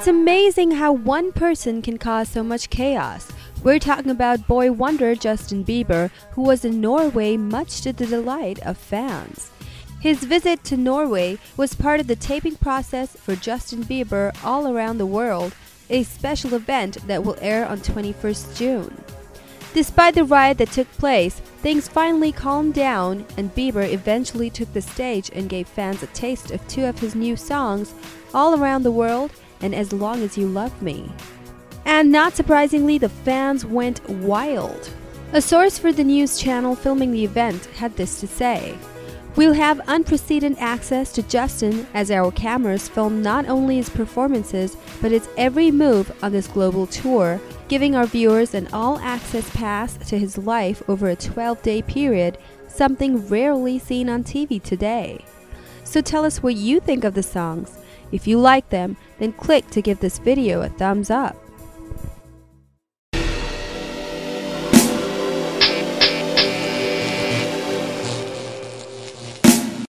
It's amazing how one person can cause so much chaos. We're talking about boy wonder Justin Bieber, who was in Norway much to the delight of fans. His visit to Norway was part of the taping process for Justin Bieber All Around the World, a special event that will air on 21st June. Despite the riot that took place, things finally calmed down, and Bieber eventually took the stage and gave fans a taste of two of his new songs, All Around the World and As Long as You Love Me. And not surprisingly, the fans went wild. A source for the news channel filming the event had this to say. We'll have unprecedented access to Justin as our cameras film not only his performances, but his every move on this global tour, giving our viewers an all access pass to his life over a 12 day period, something rarely seen on TV today. So tell us what you think of the songs. If you like them, then click to give this video a thumbs up.